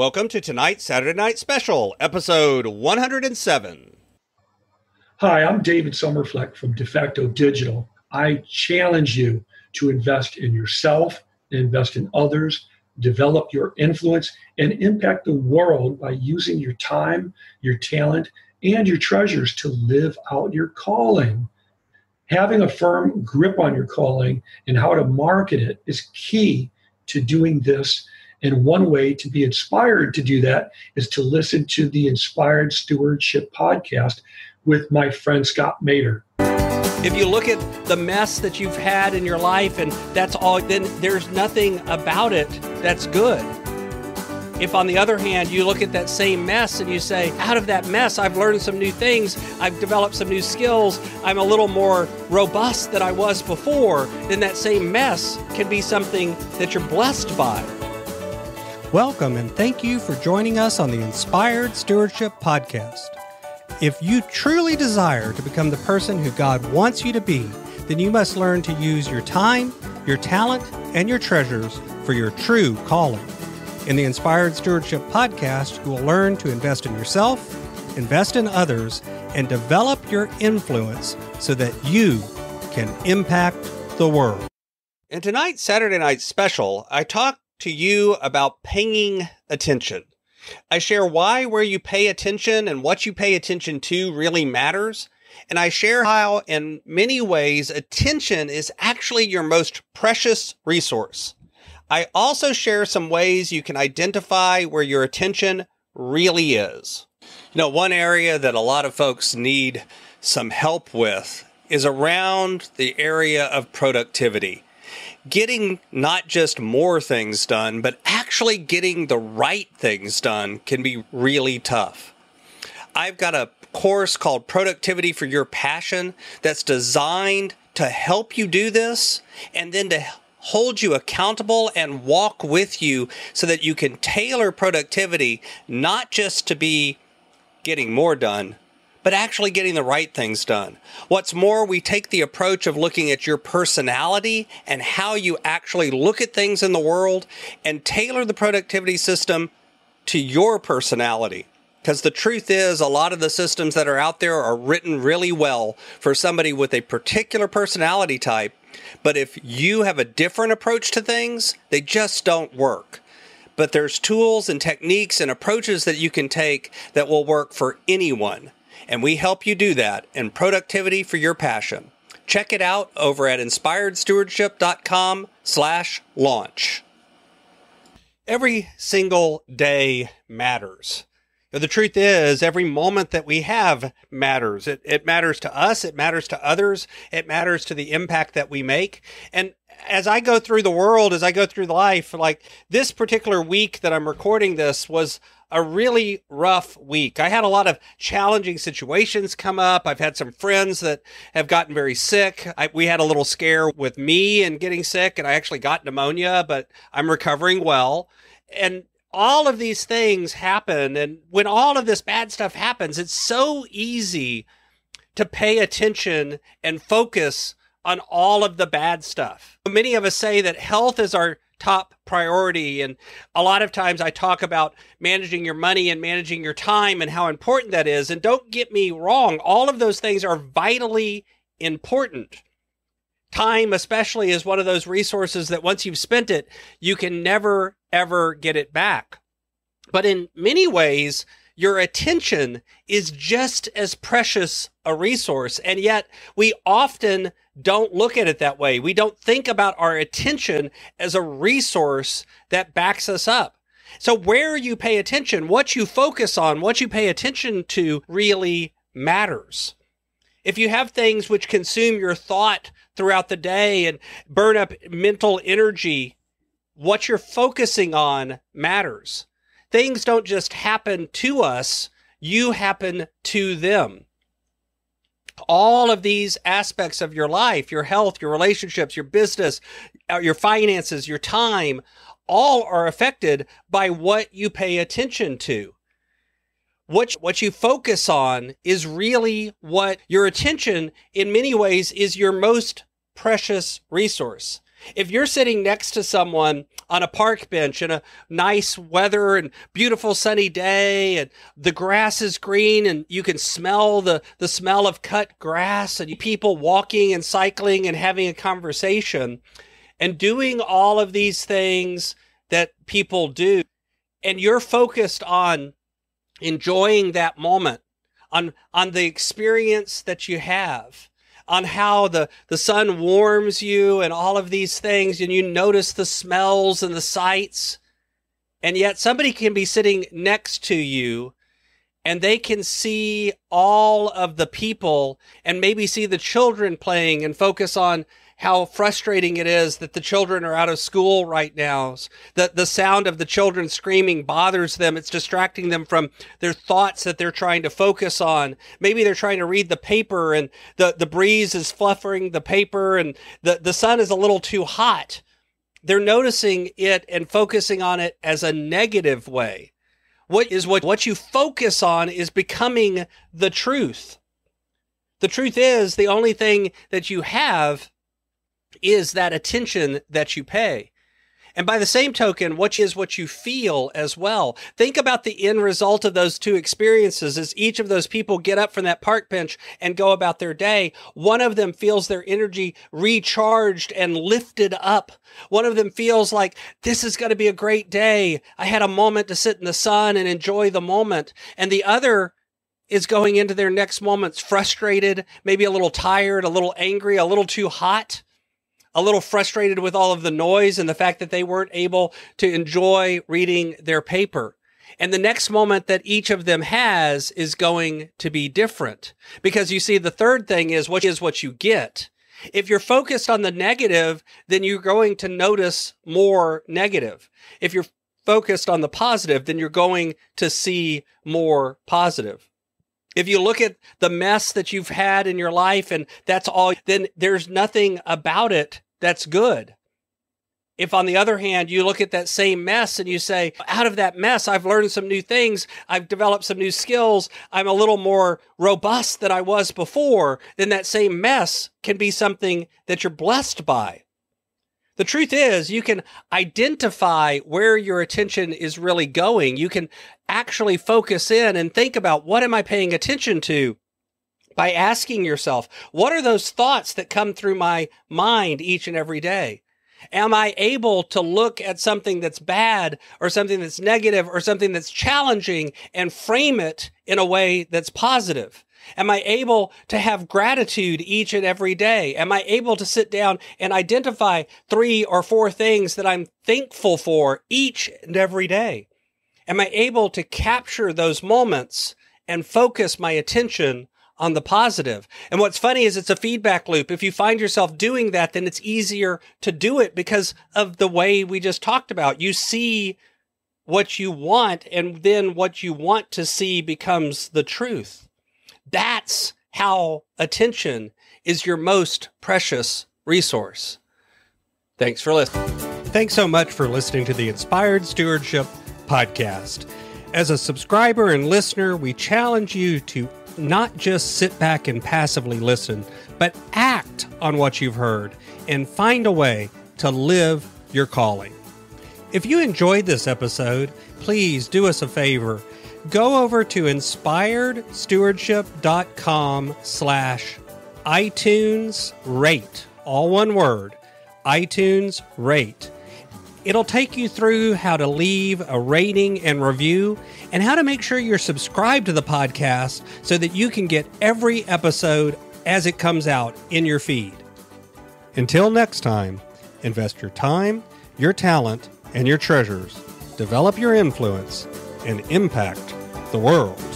Welcome to tonight's Saturday Night Special, episode 107. Hi, I'm David Sommerfleck from DeFacto Digital. I challenge you to invest in yourself, invest in others, develop your influence, and impact the world by using your time, your talent, and your treasures to live out your calling. Having a firm grip on your calling and how to market it is key to doing this. And one way to be inspired to do that is to listen to the Inspired Stewardship podcast with my friend Scott Maderer. If you look at the mess that you've had in your life and that's all, then there's nothing about it that's good. If, on the other hand, you look at that same mess and you say, out of that mess, I've learned some new things, I've developed some new skills, I'm a little more robust than I was before, then that same mess can be something that you're blessed by. Welcome and thank you for joining us on the Inspired Stewardship Podcast. If you truly desire to become the person who God wants you to be, then you must learn to use your time, your talent, and your treasures for your true calling. In the Inspired Stewardship Podcast, you will learn to invest in yourself, invest in others, and develop your influence so that you can impact the world. In tonight's Saturday Night Special, I talk to you about paying attention. I share why where you pay attention and what you pay attention to really matters. And I share how, in many ways, attention is actually your most precious resource. I also share some ways you can identify where your attention really is. You know, one area that a lot of folks need some help with is around the area of productivity getting not just more things done, but actually getting the right things done can be really tough. I've got a course called Productivity for Your Passion that's designed to help you do this and then to hold you accountable and walk with you so that you can tailor productivity not just to be getting more done, but actually getting the right things done. What's more, we take the approach of looking at your personality and how you actually look at things in the world and tailor the productivity system to your personality. Because the truth is, a lot of the systems that are out there are written really well for somebody with a particular personality type. But if you have a different approach to things, they just don't work. But there's tools and techniques and approaches that you can take that will work for anyone and we help you do that in productivity for your passion. Check it out over at inspiredstewardship.com slash launch. Every single day matters. The truth is, every moment that we have matters. It, it matters to us. It matters to others. It matters to the impact that we make. And as I go through the world, as I go through life, like this particular week that I'm recording this was a really rough week. I had a lot of challenging situations come up. I've had some friends that have gotten very sick. I, we had a little scare with me and getting sick, and I actually got pneumonia, but I'm recovering well. And all of these things happen. And when all of this bad stuff happens, it's so easy to pay attention and focus on all of the bad stuff. Many of us say that health is our top priority. And a lot of times I talk about managing your money and managing your time and how important that is. And don't get me wrong, all of those things are vitally important. Time, especially, is one of those resources that once you've spent it, you can never, ever get it back. But in many ways, your attention is just as precious a resource. And yet we often don't look at it that way. We don't think about our attention as a resource that backs us up. So where you pay attention, what you focus on, what you pay attention to really matters. If you have things which consume your thought throughout the day and burn up mental energy, what you're focusing on matters things don't just happen to us, you happen to them. All of these aspects of your life, your health, your relationships, your business, uh, your finances, your time, all are affected by what you pay attention to. What, what you focus on is really what your attention, in many ways, is your most precious resource. If you're sitting next to someone on a park bench in a nice weather and beautiful sunny day and the grass is green and you can smell the, the smell of cut grass and people walking and cycling and having a conversation and doing all of these things that people do and you're focused on enjoying that moment on on the experience that you have on how the, the sun warms you and all of these things, and you notice the smells and the sights. And yet somebody can be sitting next to you and they can see all of the people and maybe see the children playing and focus on how frustrating it is that the children are out of school right now. That the sound of the children screaming bothers them. It's distracting them from their thoughts that they're trying to focus on. Maybe they're trying to read the paper and the, the breeze is fluffering the paper and the, the sun is a little too hot. They're noticing it and focusing on it as a negative way. What is what, what you focus on is becoming the truth. The truth is the only thing that you have is that attention that you pay. And by the same token, which is what you feel as well. Think about the end result of those two experiences as each of those people get up from that park bench and go about their day. One of them feels their energy recharged and lifted up. One of them feels like this is going to be a great day. I had a moment to sit in the sun and enjoy the moment. And the other is going into their next moments frustrated, maybe a little tired, a little angry, a little too hot a little frustrated with all of the noise and the fact that they weren't able to enjoy reading their paper. And the next moment that each of them has is going to be different. Because you see, the third thing is what is what you get. If you're focused on the negative, then you're going to notice more negative. If you're focused on the positive, then you're going to see more positive. If you look at the mess that you've had in your life and that's all, then there's nothing about it that's good. If on the other hand, you look at that same mess and you say, out of that mess, I've learned some new things. I've developed some new skills. I'm a little more robust than I was before. Then that same mess can be something that you're blessed by. The truth is, you can identify where your attention is really going. You can actually focus in and think about what am I paying attention to by asking yourself, what are those thoughts that come through my mind each and every day? Am I able to look at something that's bad or something that's negative or something that's challenging and frame it in a way that's positive? Am I able to have gratitude each and every day? Am I able to sit down and identify three or four things that I'm thankful for each and every day? Am I able to capture those moments and focus my attention on the positive? And what's funny is it's a feedback loop. If you find yourself doing that, then it's easier to do it because of the way we just talked about. You see what you want, and then what you want to see becomes the truth. That's how attention is your most precious resource. Thanks for listening. Thanks so much for listening to the Inspired Stewardship Podcast. As a subscriber and listener, we challenge you to not just sit back and passively listen, but act on what you've heard and find a way to live your calling. If you enjoyed this episode, please do us a favor go over to inspiredstewardship.com slash iTunes rate, all one word, iTunes rate. It'll take you through how to leave a rating and review and how to make sure you're subscribed to the podcast so that you can get every episode as it comes out in your feed. Until next time, invest your time, your talent, and your treasures. Develop your influence and impact the world.